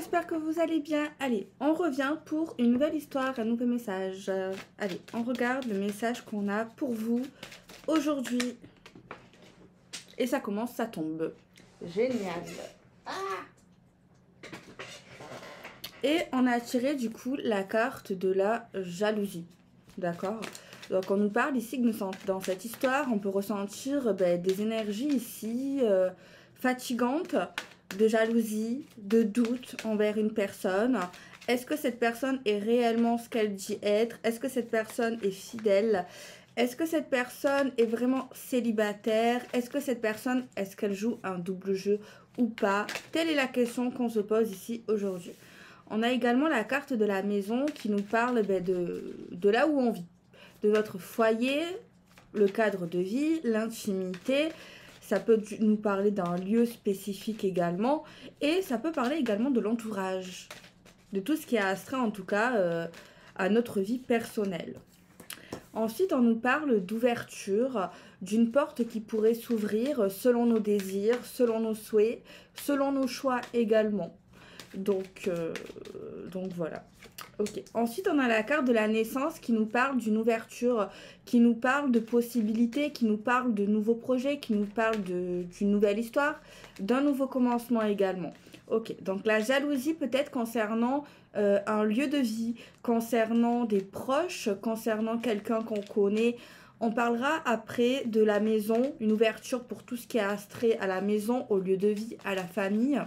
J'espère que vous allez bien. Allez, on revient pour une nouvelle histoire, un nouveau message. Euh, allez, on regarde le message qu'on a pour vous aujourd'hui. Et ça commence, ça tombe. Génial. Ah Et on a tiré du coup la carte de la jalousie. D'accord? Donc on nous parle ici que dans cette histoire, on peut ressentir ben, des énergies ici euh, fatigantes, de jalousie, de doute envers une personne. Est-ce que cette personne est réellement ce qu'elle dit être? Est-ce que cette personne est fidèle? Est-ce que cette personne est vraiment célibataire? Est-ce que cette personne, est-ce qu'elle joue un double jeu ou pas? Telle est la question qu'on se pose ici aujourd'hui. On a également la carte de la maison qui nous parle ben, de, de là où on vit, de notre foyer, le cadre de vie, l'intimité, ça peut nous parler d'un lieu spécifique également. Et ça peut parler également de l'entourage. De tout ce qui est astreint en tout cas euh, à notre vie personnelle. Ensuite, on nous parle d'ouverture, d'une porte qui pourrait s'ouvrir selon nos désirs, selon nos souhaits, selon nos choix également. Donc, euh, donc voilà. Ensuite, on a la carte de la naissance qui nous parle d'une ouverture, qui nous parle de possibilités, qui nous parle de nouveaux projets, qui nous parle d'une nouvelle histoire, d'un nouveau commencement également. Ok. Donc la jalousie peut-être concernant euh, un lieu de vie, concernant des proches, concernant quelqu'un qu'on connaît. On parlera après de la maison, une ouverture pour tout ce qui est astrait à la maison, au lieu de vie, à la famille.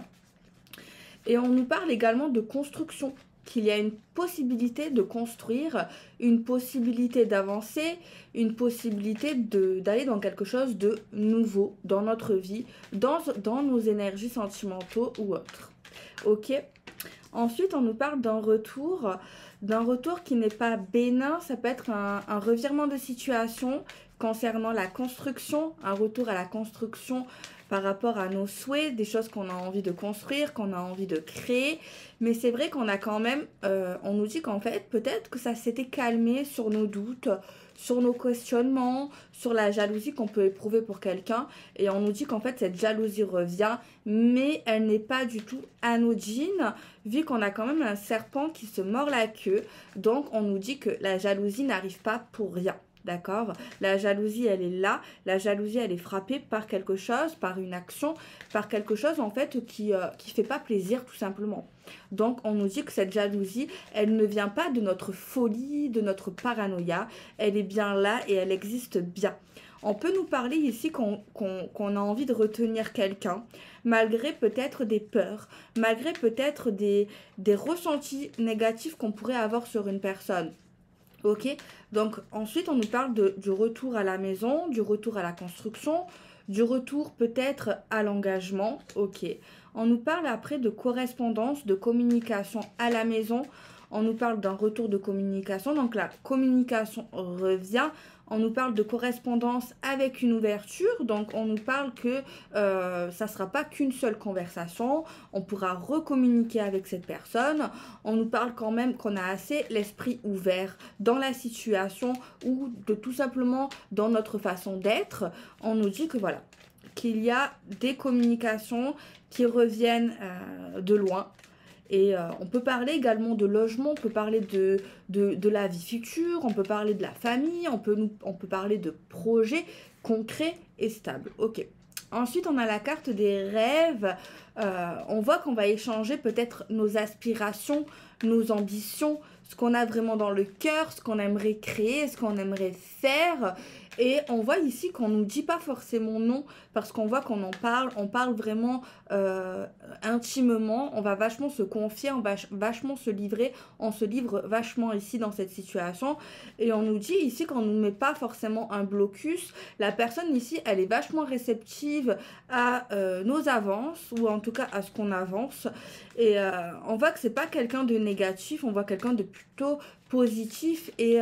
Et on nous parle également de construction qu'il y a une possibilité de construire, une possibilité d'avancer, une possibilité d'aller dans quelque chose de nouveau dans notre vie, dans, dans nos énergies sentimentaux ou autres. Ok? Ensuite, on nous parle d'un retour, d'un retour qui n'est pas bénin, ça peut être un, revirement de situation concernant la construction, un retour à la construction par rapport à nos souhaits, des choses qu'on a envie de construire, qu'on a envie de créer. Mais c'est vrai qu'on a quand même, euh, on nous dit qu'en fait, peut-être que ça s'était calmé sur nos doutes, sur nos questionnements, sur la jalousie qu'on peut éprouver pour quelqu'un. Et on nous dit qu'en fait, cette jalousie revient, mais elle n'est pas du tout anodine, vu qu'on a quand même un serpent qui se mord la queue. Donc, on nous dit que la jalousie n'arrive pas pour rien. D'accord? La jalousie, elle est là. La jalousie, elle est frappée par quelque chose, par une action, par quelque chose en fait qui ne euh, fait pas plaisir tout simplement. Donc on nous dit que cette jalousie, elle ne vient pas de notre folie, de notre paranoïa. Elle est bien là et elle existe bien. On peut nous parler ici qu'on a envie de retenir quelqu'un, malgré peut-être des peurs, malgré peut-être des, des ressentis négatifs qu'on pourrait avoir sur une personne. Ok Donc ensuite, on nous parle du retour à la maison, du retour à la construction, du retour peut-être à l'engagement. Ok. On nous parle après de correspondance, de communication à la maison. On nous parle d'un retour de communication. Donc la communication revient on nous parle de correspondance avec une ouverture, donc on nous parle que euh, ça ne sera pas qu'une seule conversation, on pourra recommuniquer avec cette personne, on nous parle quand même qu'on a assez l'esprit ouvert dans la situation ou de tout simplement dans notre façon d'être, on nous dit que voilà, qu'il y a des communications qui reviennent euh, de loin, et euh, on peut parler également de logement, on peut parler de, la vie future, on peut parler de la famille, on peut, nous, on peut parler de projets concrets et stables. Ok. Ensuite, on a la carte des rêves. Euh, on voit qu'on va échanger peut-être nos aspirations, nos ambitions, ce qu'on a vraiment dans le cœur, ce qu'on aimerait créer, ce qu'on aimerait faire. Et on voit ici qu'on ne nous dit pas forcément non, parce qu'on voit qu'on en parle, on parle vraiment euh, intimement, on va vachement se confier, on va vachement se livrer, on se livre vachement ici dans cette situation. Et on nous dit ici qu'on ne met pas forcément un blocus. La personne ici, elle est vachement réceptive à euh, nos avances, ou en tout cas à ce qu'on avance. Et euh, on voit que c'est pas quelqu'un de négatif, on voit quelqu'un de plutôt positif et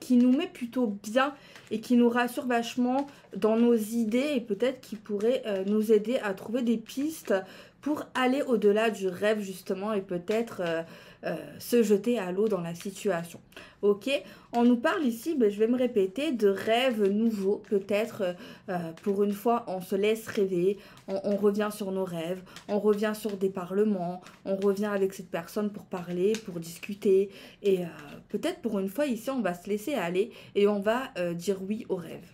qui nous met plutôt bien et qui nous rassure vachement dans nos idées et peut-être qui pourrait euh, nous aider à trouver des pistes pour aller au-delà du rêve justement et peut-être euh, euh, se jeter à l'eau dans la situation. Ok? On nous parle ici, ben, je vais me répéter, de rêves nouveaux. Peut-être pour une fois, on se laisse rêver, on, revient sur nos rêves, on revient sur des parlements, on revient avec cette personne pour parler, pour discuter. Et peut-être pour une fois ici, on va se laisser aller et on va dire oui au rêve.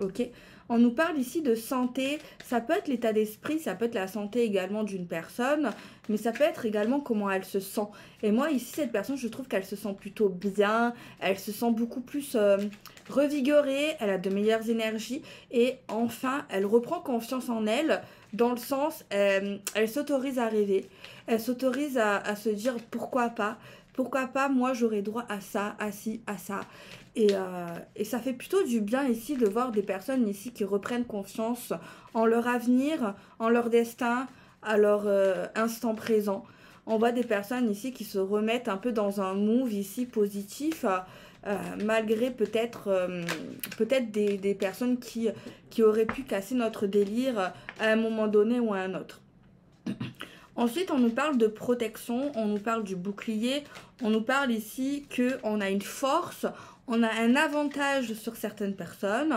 Ok on nous parle ici de santé. Ça peut être l'état d'esprit, ça peut être la santé également d'une personne, mais ça peut être également comment elle se sent. Et moi, ici, cette personne, je trouve qu'elle se sent plutôt bien, elle se sent beaucoup plus euh, revigorée, elle a de meilleures énergies, et enfin, elle reprend confiance en elle, dans le sens, euh, elle s'autorise à rêver, elle s'autorise à, à se dire pourquoi pas. Pourquoi pas, moi j'aurais droit à ça, à ci, à ça. Euh, et, ça fait plutôt du bien ici de voir des personnes ici qui reprennent confiance en leur avenir, en leur destin, à leur euh, instant présent. On voit des personnes ici qui se remettent un peu dans un move ici positif, euh, malgré peut-être peut-être des, des, personnes qui, qui auraient pu casser notre délire à un moment donné ou à un autre. Ensuite, on nous parle de protection, on nous parle du bouclier, on nous parle ici qu'on a une force, on a un avantage sur certaines personnes,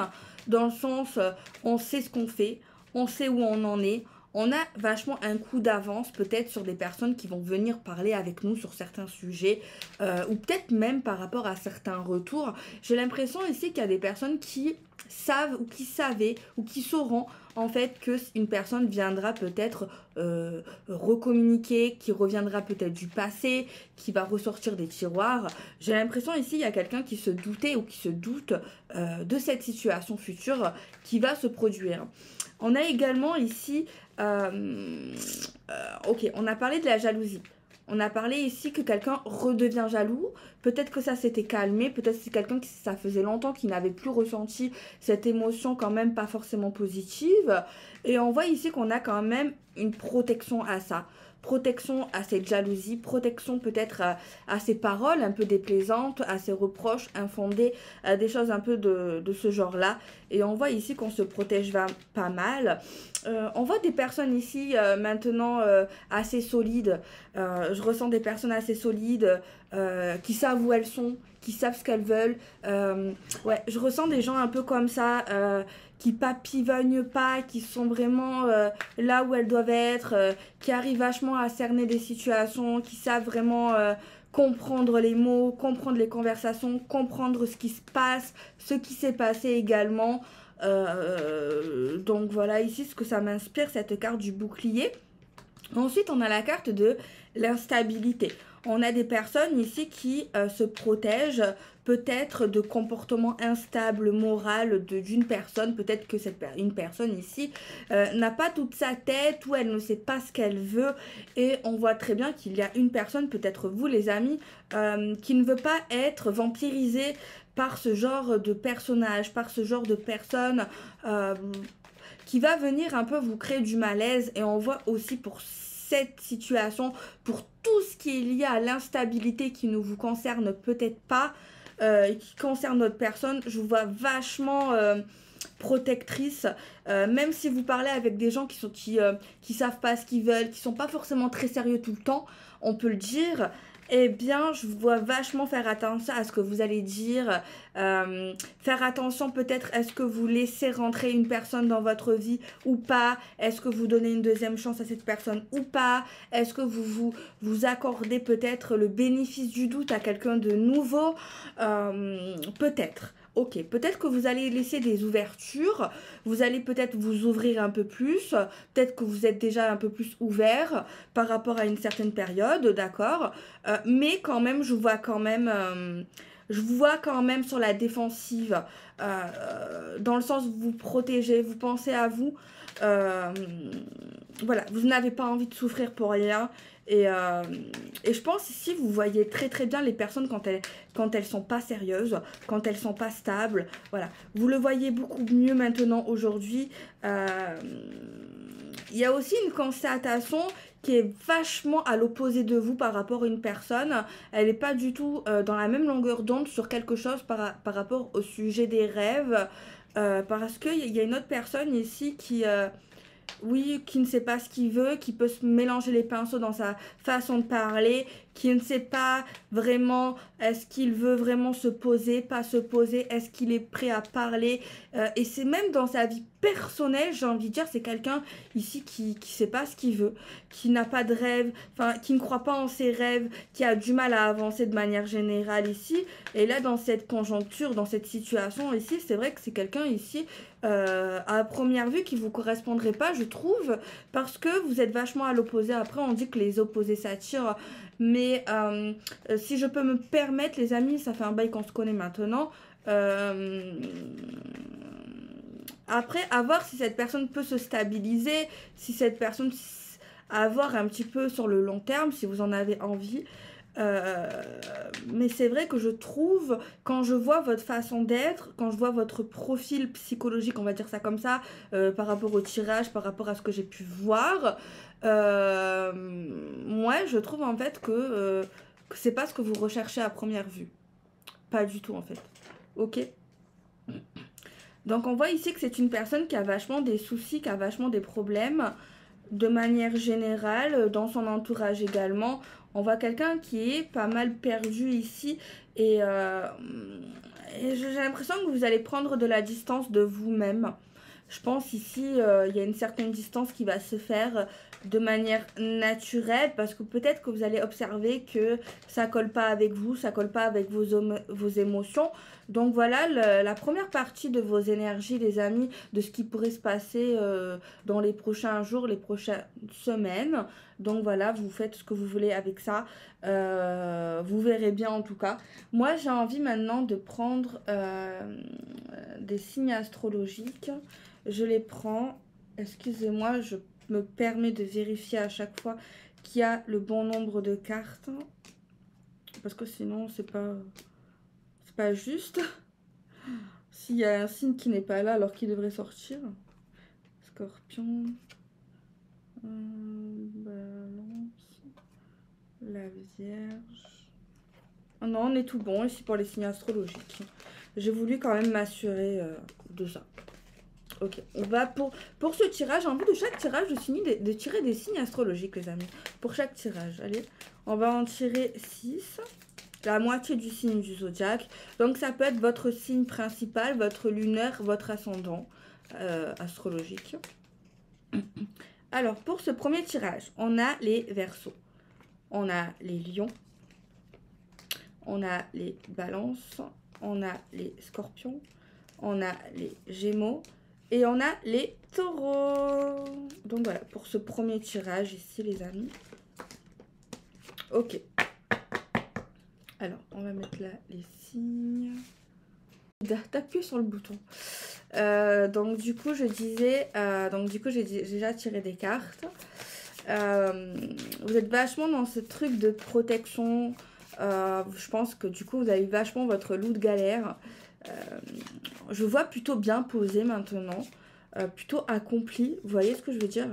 dans le sens, euh, on sait ce qu'on fait, on sait où on en est, on a vachement un coup d'avance peut-être sur des personnes qui vont venir parler avec nous sur certains sujets euh, ou peut-être même par rapport à certains retours. J'ai l'impression ici qu'il y a des personnes qui savent ou qui savaient ou qui sauront en fait que une personne viendra peut-être euh, recommuniquer, qui reviendra peut-être du passé, qui va ressortir des tiroirs. J'ai l'impression ici il y a quelqu'un qui se doutait ou qui se doute euh, de cette situation future qui va se produire. On a également ici, euh, ok, on a parlé de la jalousie. On a parlé ici que quelqu'un redevient jaloux. Peut-être que ça s'était calmé. Peut-être que c'est quelqu'un qui ça faisait longtemps qu'il n'avait plus ressenti cette émotion quand même pas forcément positive. Et on voit ici qu'on a quand même une protection à ça protection à cette jalousie, protection peut-être à, ces paroles un peu déplaisantes, à ces reproches infondés, à des choses un peu de, ce genre-là. Et on voit ici qu'on se protège pas mal. Euh, on voit des personnes ici euh, maintenant euh, assez solides. je ressens des personnes assez solides qui savent où elles sont, qui savent ce qu'elles veulent. ouais, je ressens des gens un peu comme ça qui papillonnent pas, qui sont vraiment là où elles doivent être, qui arrivent vachement à cerner des situations, qui savent vraiment comprendre les mots, comprendre les conversations, comprendre ce qui se passe, ce qui s'est passé également. donc voilà ici ce que ça m'inspire, cette carte du bouclier. Ensuite, on a la carte de l'instabilité. On a des personnes ici qui se protègent peut-être de comportements instables moral d'une personne. Peut-être que cette une personne ici euh, n'a pas toute sa tête ou elle ne sait pas ce qu'elle veut. Et on voit très bien qu'il y a une personne, peut-être vous les amis, euh, qui ne veut pas être vampirisée par ce genre de personnage, par ce genre de personne. Euh, qui va venir un peu vous créer du malaise et on voit aussi pour cette situation, pour tout ce qui est lié à l'instabilité qui ne vous concerne peut-être pas, euh, qui concerne notre personne, je vous vois vachement euh, protectrice. Euh, même si vous parlez avec des gens qui sont qui, qui savent pas ce qu'ils veulent, qui sont pas forcément très sérieux tout le temps, on peut le dire eh bien, je vois vachement faire attention à ce que vous allez dire. Euh, faire attention peut-être, est-ce que vous laissez rentrer une personne dans votre vie ou pas? Est-ce que vous donnez une deuxième chance à cette personne ou pas? Est-ce que vous, vous vous accordez peut-être le bénéfice du doute à quelqu'un de nouveau? Euh, Peut-être. Ok, peut-être que vous allez laisser des ouvertures, vous allez peut-être vous ouvrir un peu plus, peut-être que vous êtes déjà un peu plus ouvert par rapport à une certaine période, d'accord? Euh, Mais quand même, je vois quand même... Euh, je vous vois quand même sur la défensive, euh, dans le sens vous protégez, vous pensez à vous. voilà, vous n'avez pas envie de souffrir pour rien. Et, euh, et, je pense ici, vous voyez très très bien les personnes quand elles, quand elles sont pas sérieuses, quand elles sont pas stables. Voilà, vous le voyez beaucoup mieux maintenant aujourd'hui. Euh, il y a aussi une constatation qui est vachement à l'opposé de vous par rapport à une personne. Elle n'est pas du tout euh, dans la même longueur d'onde sur quelque chose par, par rapport au sujet des rêves. parce qu'il y a une autre personne ici qui oui, qui ne sait pas ce qu'il veut, qui peut se mélanger les pinceaux dans sa façon de parler, qui ne sait pas vraiment est-ce qu'il veut vraiment se poser, pas se poser, est-ce qu'il est prêt à parler. Euh, et c'est même dans sa vie personnelle, j'ai envie de dire, c'est quelqu'un ici qui ne sait pas ce qu'il veut, qui n'a pas de rêve, enfin qui ne croit pas en ses rêves, qui a du mal à avancer de manière générale ici. Et là, dans cette conjoncture, dans cette situation ici, c'est vrai que c'est quelqu'un ici euh, à première vue qui vous correspondrait pas, je trouve, parce que vous êtes vachement à l'opposé. Après, on dit que les opposés s'attirent, mais euh, si je peux me permettre, les amis, ça fait un bail qu'on se connaît maintenant. Euh, après, à voir si cette personne peut se stabiliser, si cette personne à voir un petit peu sur le long terme, si vous en avez envie. Euh, mais c'est vrai que je trouve, quand je vois votre façon d'être, quand je vois votre profil psychologique, on va dire ça comme ça, par rapport au tirage, par rapport à ce que j'ai pu voir, euh, moi je trouve en fait que, que c'est pas ce que vous recherchez à première vue. Pas du tout en fait. Ok? Donc on voit ici que c'est une personne qui a vachement des soucis, qui a vachement des problèmes de manière générale, dans son entourage également on voit quelqu'un qui est pas mal perdu ici et, euh, j'ai l'impression que vous allez prendre de la distance de vous-même. Je pense ici, euh, il y a une certaine distance qui va se faire de manière naturelle parce que peut-être que vous allez observer que ça colle pas avec vous, ça colle pas avec vos, vos émotions. Donc voilà la première partie de vos énergies, les amis, de ce qui pourrait se passer euh, dans les prochains jours, les prochaines semaines. Donc voilà, vous faites ce que vous voulez avec ça. Euh, vous verrez bien en tout cas. Moi, j'ai envie maintenant de prendre euh, des signes astrologiques. Je les prends. Excusez-moi, je me permets de vérifier à chaque fois qu'il y a le bon nombre de cartes. Parce que sinon, c'est pas pas juste. S'il y a un signe qui n'est pas là alors qu'il devrait sortir. Scorpion. Euh, balance. La Vierge. Oh non, on est tout bon ici pour les signes astrologiques. J'ai voulu quand même m'assurer euh, de ça. Ok, on va pour, ce tirage, en bout de chaque tirage, je finis de, de, tirer des signes astrologiques, les amis. Pour chaque tirage. Allez, on va en tirer 6 la moitié du signe du zodiaque. Donc ça peut être votre signe principal, votre lunaire, votre ascendant euh, astrologique. Alors pour ce premier tirage, on a les versos, on a les lions, on a les balances, on a les scorpions, on a les gémeaux et on a les taureaux. Donc voilà pour ce premier tirage ici les amis. Ok. Alors, on va mettre là les signes. D'appuyer sur le bouton. Euh, donc du coup, je disais, euh, donc du coup, j'ai déjà tiré des cartes. Euh, vous êtes vachement dans ce truc de protection. je pense que du coup, vous avez vachement votre loup de galère. Je vois plutôt bien posé maintenant, plutôt accompli. Vous voyez ce que je veux dire?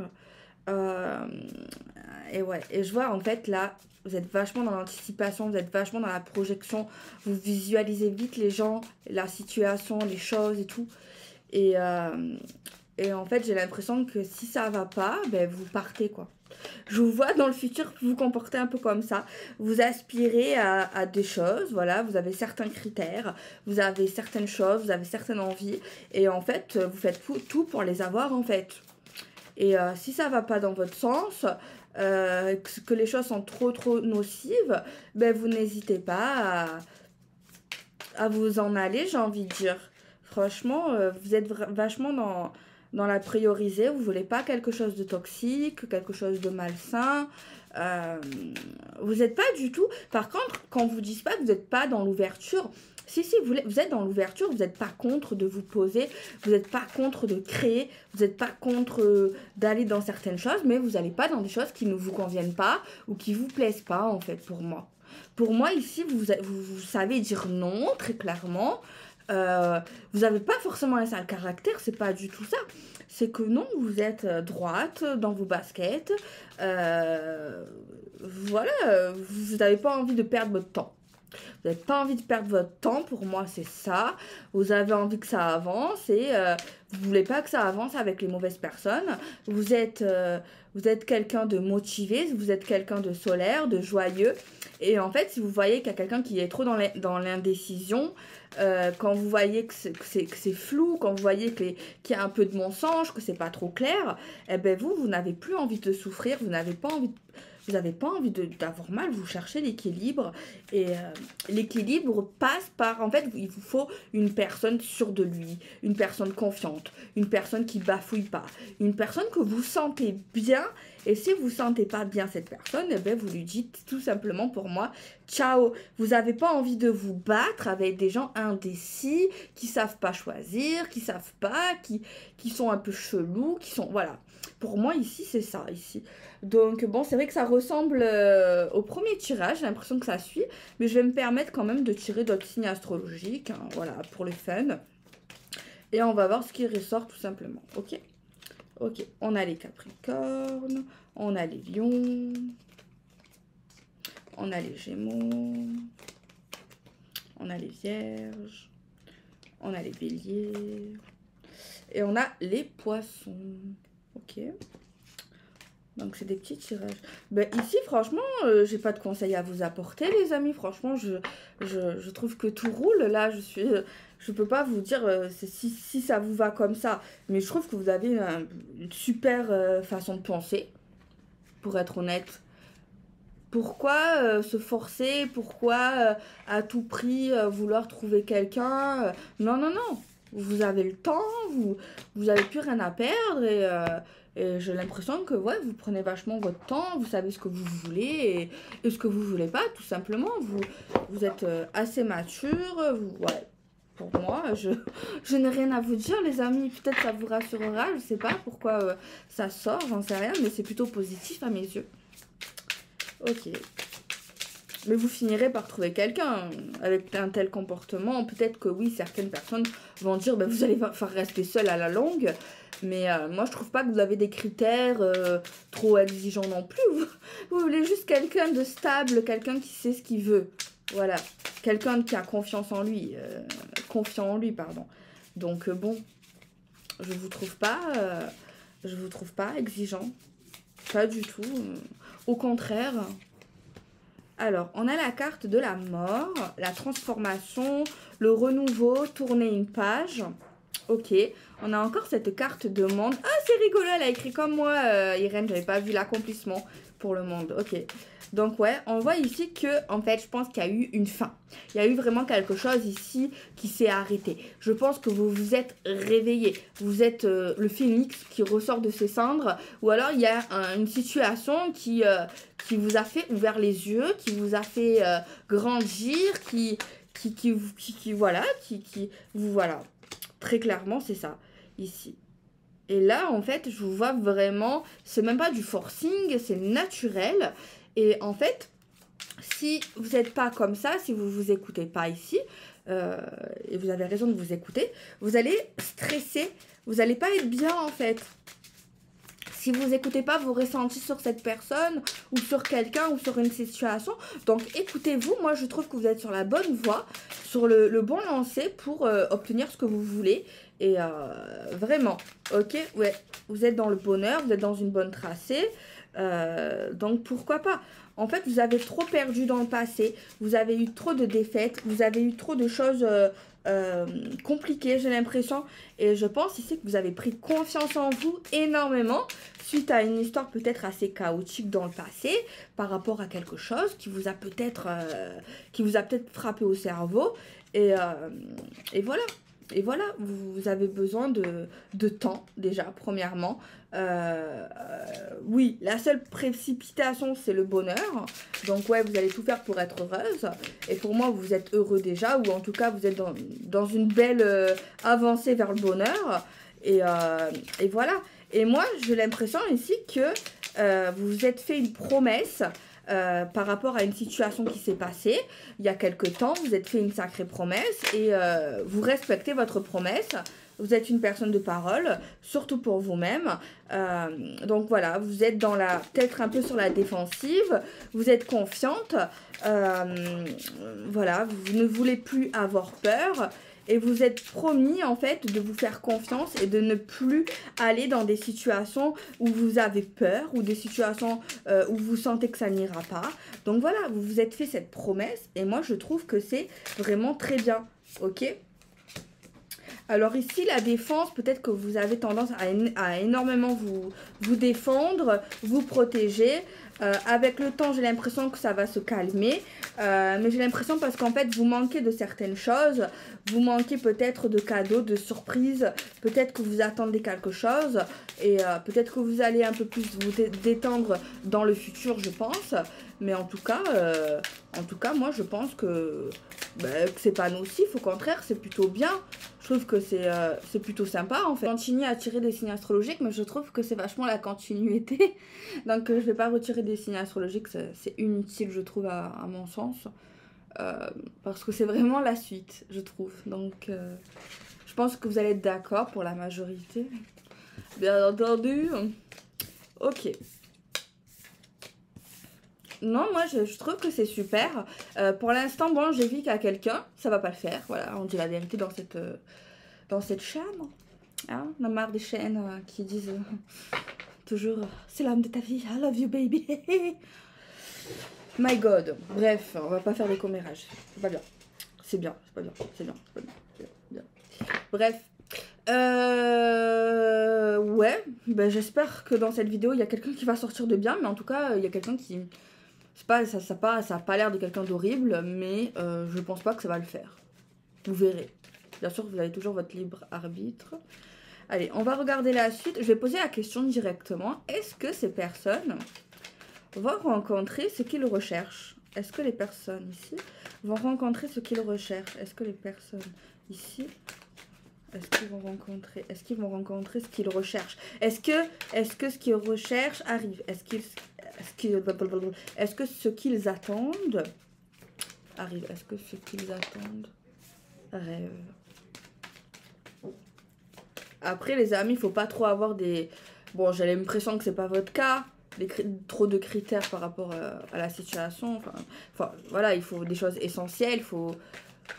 Et ouais, et je vois en fait là, vous êtes vachement dans l'anticipation, vous êtes vachement dans la projection, vous visualisez vite les gens, la situation, les choses et tout. Et, euh, et en fait, j'ai l'impression que si ça va pas, ben, vous partez quoi. Je vous vois dans le futur vous comporter un peu comme ça. Vous aspirez à, des choses, voilà, vous avez certains critères, vous avez certaines choses, vous avez certaines envies, et en fait, vous faites tout pour les avoir en fait. Et euh, si ça va pas dans votre sens, euh, que les choses sont trop trop nocives, ben vous n'hésitez pas à, à, vous en aller, j'ai envie de dire. Franchement, euh, vous êtes vachement dans, dans la prioriser. Vous voulez pas quelque chose de toxique, quelque chose de malsain. Euh, vous n'êtes pas du tout. Par contre, quand vous dites pas que vous n'êtes pas dans l'ouverture, si, si, vous, êtes dans l'ouverture, vous n'êtes pas contre de vous poser, vous n'êtes pas contre de créer, vous n'êtes pas contre euh, d'aller dans certaines choses, mais vous n'allez pas dans des choses qui ne vous conviennent pas ou qui vous plaisent pas, en fait, pour moi. Pour moi, ici, vous, savez dire non, très clairement. Euh, vous n'avez pas forcément un sale caractère, c'est pas du tout ça. C'est que non, vous êtes euh, droite dans vos baskets. voilà, vous n'avez pas envie de perdre votre temps. Vous n'avez pas envie de perdre votre temps, pour moi c'est ça. Vous avez envie que ça avance et euh, vous voulez pas que ça avance avec les mauvaises personnes. Vous êtes, euh, êtes quelqu'un de motivé, vous êtes quelqu'un de solaire, de joyeux. Et en fait, si vous voyez qu'il y a quelqu'un qui est trop dans l'indécision, euh, quand vous voyez que c'est flou, quand vous voyez qu'il y a un peu de mensonge, que c'est pas trop clair, eh ben vous, vous n'avez plus envie de souffrir, vous n'avez pas envie de vous n'avez pas envie d'avoir mal, vous cherchez l'équilibre. Et euh, l'équilibre passe par, en fait, il vous faut une personne sûre de lui, une personne confiante, une personne qui bafouille pas, une personne que vous sentez bien. Et si vous sentez pas bien cette personne, eh ben vous lui dites tout simplement pour moi, ciao. Vous n'avez pas envie de vous battre avec des gens indécis, qui savent pas choisir, qui savent pas, qui, qui sont un peu chelous, qui sont, voilà. Pour moi ici, c'est ça, ici. Donc bon, c'est vrai que ça ressemble euh, au premier tirage, j'ai l'impression que ça suit, mais je vais me permettre quand même de tirer d'autres signes astrologiques, hein, voilà, pour le fun. Et on va voir ce qui ressort tout simplement, ok? Ok, on a les Capricornes, on a les Lions, on a les Gémeaux, on a les Vierges, on a les Béliers, et on a les Poissons, ok? Donc c'est des petits tirages. Ben, ici, franchement, euh, j'ai pas de conseils à vous apporter, les amis. Franchement, je, je, trouve que tout roule. Là, je suis. Je peux pas vous dire euh, si, si, ça vous va comme ça. Mais je trouve que vous avez une, super euh, façon de penser. Pour être honnête. Pourquoi se forcer? Pourquoi à tout prix vouloir trouver quelqu'un? Non, non, non. Vous avez le temps, vous, vous avez plus rien à perdre et et j'ai l'impression que ouais, vous prenez vachement votre temps, vous savez ce que vous voulez et, ce que vous voulez pas, tout simplement. Vous, vous êtes euh, assez mature. Vous, ouais, pour moi, je, je n'ai rien à vous dire, les amis. Peut-être ça vous rassurera, je sais pas pourquoi euh, ça sort, j'en sais rien, mais c'est plutôt positif à mes yeux. Ok. Mais vous finirez par trouver quelqu'un avec un tel comportement. Peut-être que oui, certaines personnes vont dire ben, vous allez faire rester seul à la longue. Mais euh, moi, je trouve pas que vous avez des critères euh, trop exigeants non plus. Vous, voulez juste quelqu'un de stable, quelqu'un qui sait ce qu'il veut. Voilà. Quelqu'un qui a confiance en lui. Euh, confiant en lui, pardon. Donc, bon, je vous trouve pas... je vous trouve pas exigeant. Pas du tout. Au contraire. Alors, on a la carte de la mort, la transformation, le renouveau, tourner une page. Ok, on a encore cette carte de monde. Ah, c'est rigolo, elle a écrit comme moi, euh, Irène, j'avais pas vu l'accomplissement pour le monde. Ok, donc ouais, on voit ici que, en fait, je pense qu'il y a eu une fin. Il y a eu vraiment quelque chose ici qui s'est arrêté. Je pense que vous vous êtes réveillé. Vous êtes euh, le phénix qui ressort de ses cendres. Ou alors, il y a une situation qui, euh, qui vous a fait ouvrir les yeux, qui vous a fait grandir, qui, qui, qui, qui, qui, voilà, qui, qui, vous, voilà Très clairement, c'est ça, ici. Et là, en fait, je vous vois vraiment, c'est même pas du forcing, c'est naturel. Et en fait, si vous n'êtes pas comme ça, si vous vous écoutez pas ici, euh, et vous avez raison de vous écouter, vous allez stresser, vous n'allez pas être bien en fait si vous n'écoutez pas vos ressentis sur cette personne ou sur quelqu'un ou sur une situation. Donc écoutez-vous, moi je trouve que vous êtes sur la bonne voie, sur le, bon lancer pour euh, obtenir ce que vous voulez. Et euh, vraiment, ok, ouais, vous êtes dans le bonheur, vous êtes dans une bonne tracée. Euh, donc pourquoi pas? En fait, vous avez trop perdu dans le passé, vous avez eu trop de défaites, vous avez eu trop de choses euh, compliquées, j'ai l'impression. Et je pense ici que vous avez pris confiance en vous énormément suite à une histoire peut-être assez chaotique dans le passé par rapport à quelque chose qui vous a peut-être euh, peut-être frappé au cerveau. Et voilà. Et voilà, vous avez besoin de, temps déjà, premièrement. Euh, oui, la seule précipitation, c'est le bonheur. Donc ouais, vous allez tout faire pour être heureuse. Et pour moi, vous êtes heureux déjà, ou en tout cas, vous êtes dans, une belle euh, avancée vers le bonheur. Et, euh, et voilà. Et moi, j'ai l'impression ici que vous vous êtes fait une promesse euh, par rapport à une situation qui s'est passée il y a quelque temps. Vous êtes fait une sacrée promesse et euh, vous respectez votre promesse. vous êtes une personne de parole, surtout pour vous-même. Euh, donc voilà, vous êtes dans la peut-être un peu sur la défensive, vous êtes confiante, voilà, vous ne voulez plus avoir peur et vous êtes promis en fait de vous faire confiance et de ne plus aller dans des situations où vous avez peur ou des situations euh, où vous sentez que ça n'ira pas. Donc voilà, vous vous êtes fait cette promesse et moi je trouve que c'est vraiment très bien. Ok? Alors ici, la défense, peut-être que vous avez tendance à, énormément vous, défendre, vous protéger. Euh, avec le temps, j'ai l'impression que ça va se calmer. Euh, mais j'ai l'impression parce qu'en fait, vous manquez de certaines choses. Vous manquez peut-être de cadeaux, de surprises. Peut-être que vous attendez quelque chose. Et euh, peut-être que vous allez un peu plus vous détendre dans le futur, je pense. Mais en tout cas, en tout cas moi, je pense que, ben, que c'est pas nocif. Au contraire, c'est plutôt bien. Je trouve que euh, c'est plutôt sympa en fait. Continue à tirer des signes astrologiques, mais je trouve que c'est vachement la continuité. Donc euh, je vais pas retirer des signes astrologiques, c'est inutile je trouve à, mon sens. Euh, parce que c'est vraiment la suite, je trouve. Donc je pense que vous allez être d'accord pour la majorité. Bien entendu. Ok. Non, moi je, trouve que c'est super. Euh, pour l'instant, bon, j'ai vu qu'à quelqu'un, ça va pas le faire. Voilà, on dit la vérité dans cette, euh, dans cette. Hein on a marre des chaînes euh, qui disent toujours c'est l'homme de ta vie, I love you baby. My god. Bref, on va pas faire des commérages. C'est pas bien. C'est bien, c'est pas bien, c'est bien, c'est bien. Bref. Euh, ouais, ben, j'espère que dans cette vidéo, il y a quelqu'un qui va sortir de bien, mais en tout cas, il y a quelqu'un qui, pas, ça n'a pas, ça pas l'air de quelqu'un d'horrible, mais euh, je pense pas que ça va le faire. Vous verrez. Bien sûr, vous avez toujours votre libre arbitre. Allez, on va regarder la suite. Je vais poser la question directement. Est-ce que ces personnes vont rencontrer ce qu'ils recherchent? Est-ce que les personnes ici vont rencontrer ce qu'ils recherchent? Est-ce que les personnes ici est-ce qu'ils vont rencontrer ce qu'ils recherchent? Est-ce que, -ce qu'ils recherchent arrive? Est-ce qu'ils que ce qu'ils attendent arrive? Est-ce que ce qu'ils attendent rêve? Après, les amis, il faut pas trop avoir des... Bon, j'ai l'impression que c'est pas votre cas. trop de critères par rapport euh, à, la situation. Voilà, il faut des choses essentielles. Il faut...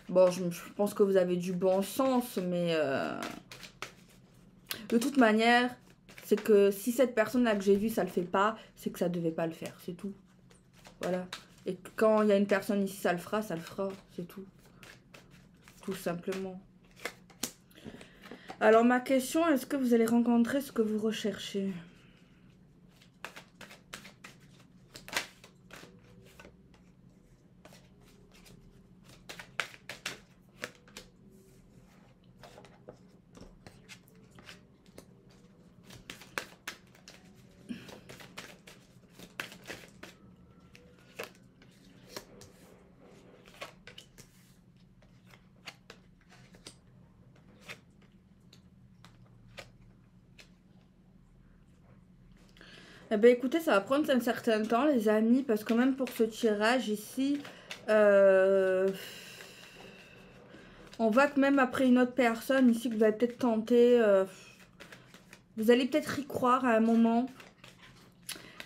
Bon, je, pense que vous avez du bon sens, mais... Euh, de toute manière, c'est que si cette personne-là que j'ai vue, ça le fait pas, c'est que ça devait pas le faire, c'est tout. Voilà. Et quand il y a une personne ici, ça le fera, ça le fera, c'est tout. Tout simplement. Alors ma question, est-ce que vous allez rencontrer ce que vous recherchez? Ben écoutez, ça va prendre un certain temps, les amis, parce que même pour ce tirage ici, euh, on voit que même après une autre personne ici que vous allez peut-être tenter, euh, vous allez peut-être y croire à un moment.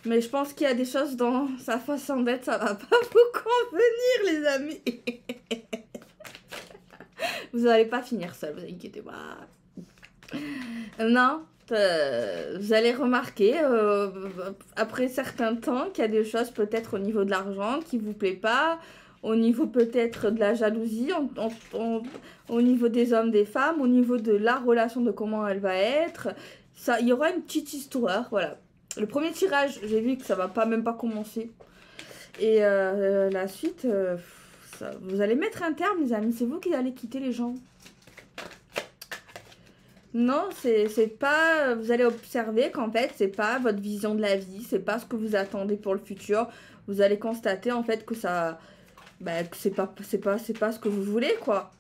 Mais je pense qu'il y a des choses dans sa façon d'être, ça va pas vous convenir, les amis. vous n'allez pas finir seul, vous inquiétez pas. Non, vous allez remarquer euh, après certains temps qu'il y a des choses peut-être au niveau de l'argent qui vous plaît pas, au niveau peut-être de la jalousie, au niveau des hommes, des femmes, au niveau de la relation de comment elle va être. Ça, il y aura une petite histoire, voilà. Le premier tirage, j'ai vu que ça va pas même pas commencer. Et euh, la suite, vous allez mettre un terme, les amis. C'est vous qui allez quitter les gens. Non, c'est pas. Vous allez observer qu'en fait, c'est pas votre vision de la vie, c'est pas ce que vous attendez pour le futur. Vous allez constater en fait que ça. Bah, que c'est pas, pas, ce que vous voulez, quoi.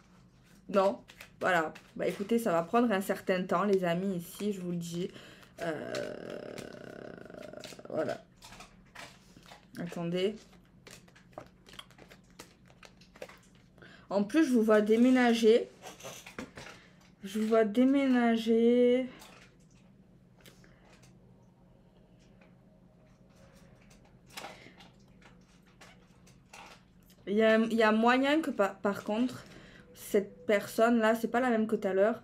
Non. Voilà. Bah écoutez, ça va prendre un certain temps, les amis, ici, je vous le dis. Euh, voilà. Attendez. En plus, je vous vois déménager. Je vois déménager. Il y a, moyen que par, contre, cette personne-là, c'est pas la même que tout à l'heure.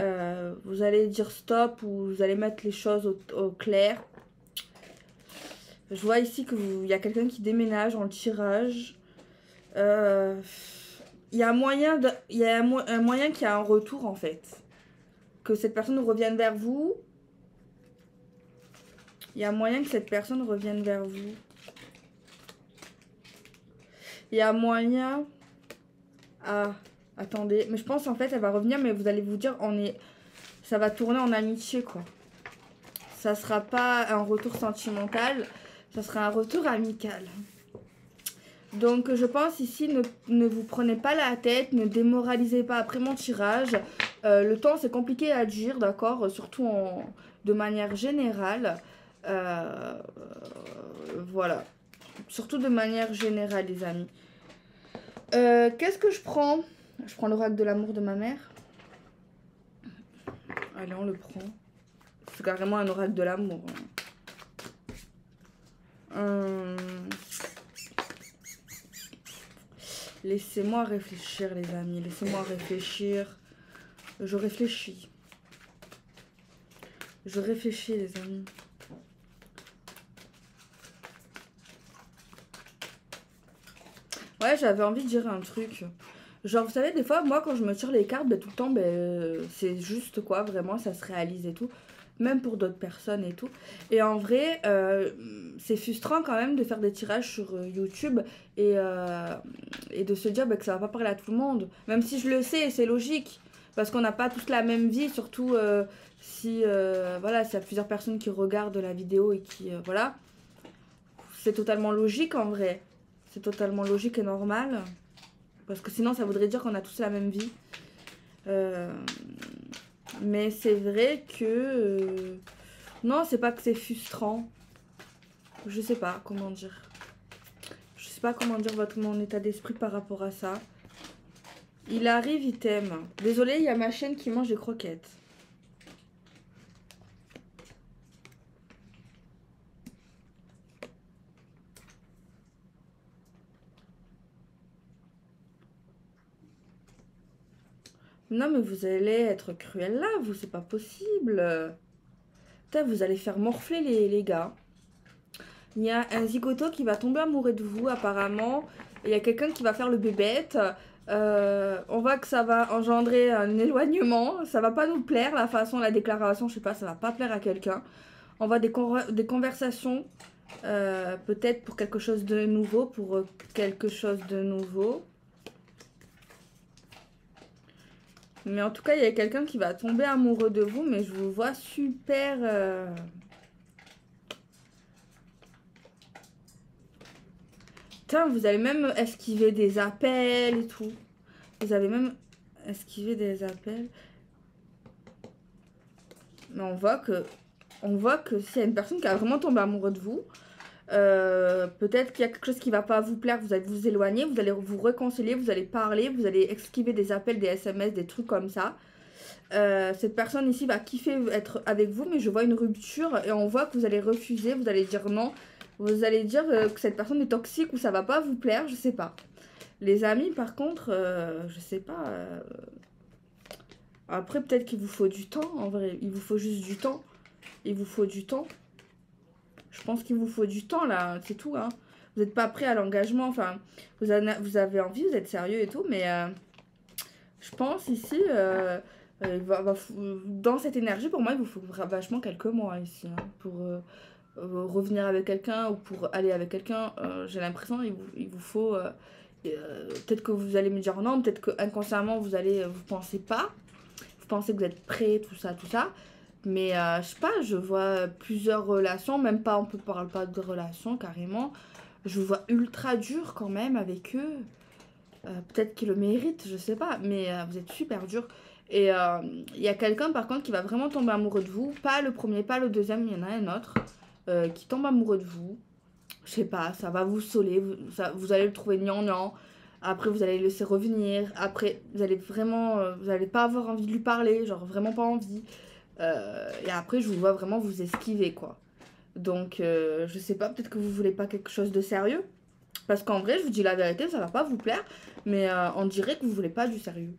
Euh, vous allez dire stop ou vous allez mettre les choses au, clair. Je vois ici qu'il y a quelqu'un qui déménage en tirage. Euh, il y a, moyen il y a un, moyen qu'il y a un retour en fait. Que cette personne revienne vers vous. Il y a moyen que cette personne revienne vers vous. Il y a moyen... Ah, attendez. Mais je pense en fait elle va revenir, mais vous allez vous dire, on est... ça va tourner en amitié quoi. Ça sera pas un retour sentimental, ça sera un retour amical. Donc je pense ici, ne, vous prenez pas la tête, ne démoralisez pas après mon tirage. Euh, le temps c'est compliqué à dire, d'accord Surtout de manière générale. Euh, voilà. Surtout de manière générale les amis. Euh, qu'est-ce que je prends? Je prends l'oracle de l'amour de ma mère. Allez, on le prend. C'est carrément un oracle de l'amour. Hum. Laissez-moi réfléchir, les amis. Laissez-moi réfléchir. Je réfléchis. Je réfléchis, les amis. Ouais, j'avais envie de dire un truc. Genre, vous savez, des fois, moi, quand je me tire les cartes, ben, tout le temps, ben, c'est juste quoi, vraiment, ça se réalise et tout. Même pour d'autres personnes et tout. Et en vrai, euh, c'est frustrant quand même de faire des tirages sur euh, YouTube et, euh, et de se dire ben, que ça va pas parler à tout le monde. Même si je le sais, c'est logique. Parce qu'on n'a pas tous la même vie, surtout si voilà, s'il y a plusieurs personnes qui regardent la vidéo et qui. voilà. C'est totalement logique en vrai. C'est totalement logique et normal. Parce que sinon, ça voudrait dire qu'on a tous la même vie. Euh, mais c'est vrai que... Euh, non, c'est pas que c'est frustrant. Je sais pas comment dire. Je sais pas comment dire mon état d'esprit par rapport à ça. Il arrive, il t'aime. Désolé, il y a ma chaîne qui mange des croquettes. Non, mais vous allez être cruel là, vous, c'est pas possible. Putain, vous allez faire morfler les, gars. Il y a un zigoto qui va tomber amoureux de vous, apparemment. Il y a quelqu'un qui va faire le bébête. Euh, on voit que ça va engendrer un éloignement. Ça va pas nous plaire, la façon, la déclaration, je sais pas, ça va pas plaire à quelqu'un. On voit des, conversations, euh, peut-être pour quelque chose de nouveau, pour quelque chose de nouveau. Mais en tout cas, il y a quelqu'un qui va tomber amoureux de vous, mais je vous vois super... Euh... vous allez même esquiver des appels et tout. Vous avez même esquivé des appels. Mais on voit que... On voit que s'il y a une personne qui a vraiment tombé amoureux de vous, euh, peut-être qu'il y a quelque chose qui va pas vous plaire, vous allez vous éloigner, vous allez vous réconcilier, vous allez parler, vous allez esquiver des appels, des SMS, des trucs comme ça. Euh, cette personne ici va kiffer être avec vous, mais je vois une rupture et on voit que vous allez refuser, vous allez dire non, vous allez dire euh, que cette personne est toxique ou ça va pas vous plaire, je sais pas. Les amis, par contre, je sais pas. Après, peut-être qu'il vous faut du temps, en vrai. Il vous faut juste du temps. Il vous faut du temps. Je pense qu'il vous faut du temps là, c'est tout. Hein. Vous n'êtes pas prêt à l'engagement. Enfin, vous, avez envie, vous êtes sérieux et tout, mais euh, je pense ici, euh, euh, dans cette énergie, pour moi, il vous faut vachement quelques mois ici hein, pour revenir avec quelqu'un ou pour aller avec quelqu'un. J'ai l'impression il, il vous, faut. peut-être que vous allez me dire non, peut-être que inconsciemment vous allez, vous pensez pas, vous pensez que vous êtes prêt, tout ça, tout ça. Mais euh, je sais pas, je vois plusieurs relations, même pas, on peut parler pas de relations carrément. Je vois ultra dur quand même avec eux. Euh, peut-être qu'ils le méritent, je sais pas, mais euh, vous êtes super dur. Et il y a quelqu'un par contre qui va vraiment tomber amoureux de vous. Pas le premier, pas le deuxième, il y en a un autre qui tombe amoureux de vous. Je sais pas, ça va vous soler, vous, vous allez le trouver gnangnan. Après, vous allez le laisser revenir. Après, vous allez vraiment. vous n'allez pas avoir envie de lui parler. Genre, vraiment pas envie. Euh, et après, je vous vois vraiment vous esquiver, quoi. Donc, euh, je sais pas, peut-être que vous voulez pas quelque chose de sérieux. Parce qu'en vrai, je vous dis la vérité, ça va pas vous plaire. Mais euh, on dirait que vous voulez pas du sérieux.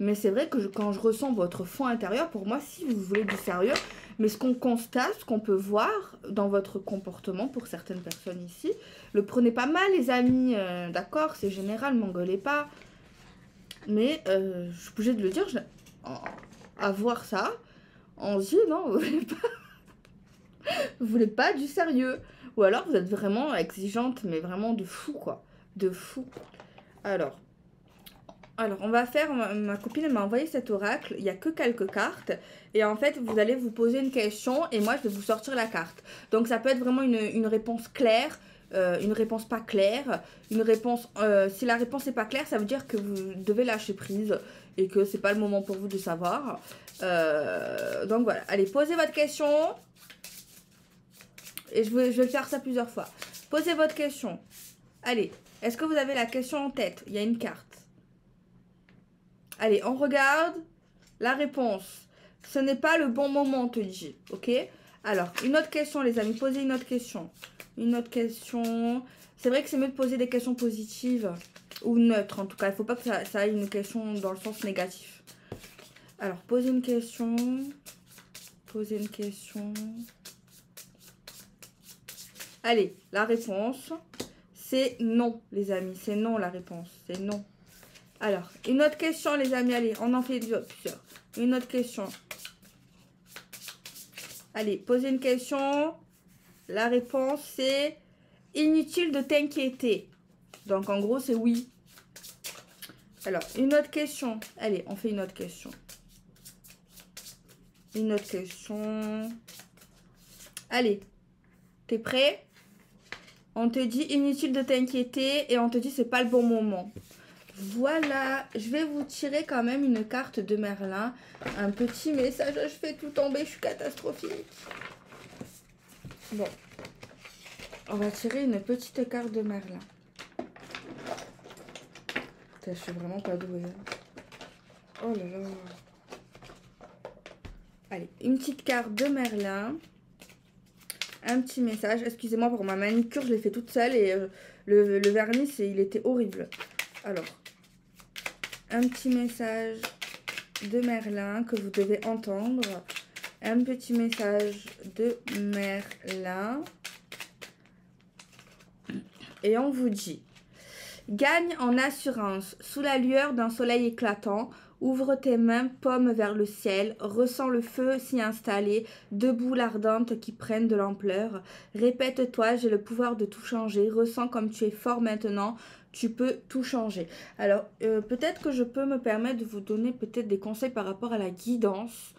Mais c'est vrai que quand je ressens votre fond intérieur, pour moi, si vous voulez du sérieux, mais ce qu'on constate, ce qu'on peut voir dans votre comportement pour certaines personnes ici, le prenez pas mal, les amis, euh, d'accord, c'est général, m'engueulez pas. Mais je suis obligée de le dire, je- en- à voir ça, dit non, vous voulez pas, vous voulez pas du sérieux. Ou alors vous êtes vraiment exigeante, mais vraiment de fou, quoi. De fou. Alors, alors, on va faire, ma, copine m'a envoyé cet oracle, il n'y a que quelques cartes, et en fait, vous allez vous poser une question, et moi, je vais vous sortir la carte. Donc, ça peut être vraiment une, une réponse claire, euh, une réponse pas claire, une réponse... euh, si la réponse n'est pas claire, ça veut dire que vous devez lâcher prise, et que c'est pas le moment pour vous de savoir. Euh, donc, voilà. Allez, posez votre question, et je vais, faire ça plusieurs fois. Posez votre question. Allez, est-ce que vous avez la question en tête? Il y a une carte. Allez, on regarde la réponse. Ce n'est pas le bon moment, te dit. Ok? Alors, une autre question, les amis. Posez une autre question. Une autre question. C'est vrai que c'est mieux de poser des questions positives ou neutres. En tout cas, il ne faut pas que ça, ça aille une question dans le sens négatif. Alors, posez une question. Posez une question. Allez, la réponse, c'est non, les amis. C'est non, la réponse. C'est non. Alors, une autre question, les amis. Allez, on en fait plusieurs. Une autre question. Allez, posez une question. La réponse, c'est inutile de t'inquiéter. Donc, en gros, c'est oui. Alors, une autre question. Allez, on fait une autre question. Une autre question. Allez, t'es prêt? On te dit inutile de t'inquiéter et on te dit c'est pas le bon moment. Voilà, je vais vous tirer quand même une carte de Merlin. Un petit message, je fais tout tomber, je suis catastrophique. Bon, on va tirer une petite carte de Merlin. Je suis vraiment pas douée. Oh là là. Allez, une petite carte de Merlin. Un petit message. Excusez-moi pour ma manicure, je l'ai fait toute seule et euh, le, le vernis, il était horrible. Alors, un petit message de Merlin que vous devez entendre. Un petit message de Merlin. Et on vous dit Gagne en assurance sous la lueur d'un soleil éclatant. Ouvre tes mains, paumes vers le ciel, ressens le feu s'y installer, deux boules ardentes qui prennent de l'ampleur. Répète-toi, j'ai le pouvoir de tout changer, ressens comme tu es fort maintenant, tu peux tout changer. Alors, euh, peut-être que je peux me permettre de vous donner peut-être des conseils par rapport à la guidance.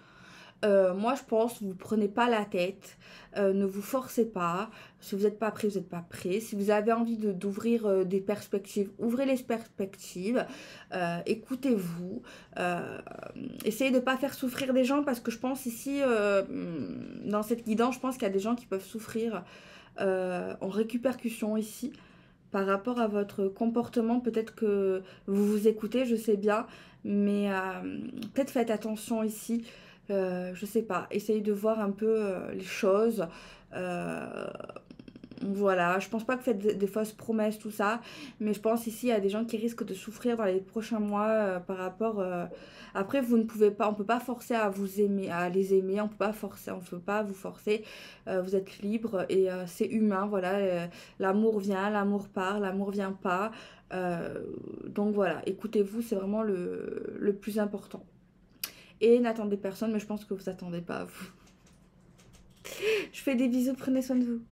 Euh, moi, je pense, vous prenez pas la tête, euh, ne vous forcez pas. Si vous n'êtes pas prêt, vous n'êtes pas prêt. Si vous avez envie de- d'ouvrir euh, des perspectives, ouvrez les perspectives. Écoutez-vous. Essayez de ne pas faire souffrir des gens parce que je pense ici, dans cette guidance, je pense qu'il y a des gens qui peuvent souffrir en récupération ici par rapport à votre comportement. Peut-être que vous vous écoutez, je sais bien, mais peut-être faites attention ici. Euh, je sais pas, essayez de voir un peu euh, les choses. Euh, voilà, je pense pas que vous faites des, fausses promesses, tout ça, mais je pense ici a des gens qui risquent de souffrir dans les prochains mois par rapport. Après, vous ne pouvez pas, on peut pas forcer à vous aimer, à les aimer, on peut pas forcer, on peut pas vous forcer. Vous êtes libre et c'est humain, voilà. l'amour vient, l'amour part, l'amour vient pas. Donc voilà, écoutez-vous, c'est vraiment le, le plus important. Et n'attendez personne, mais je pense que vous attendez pas à vous. Je fais des bisous, prenez soin de vous.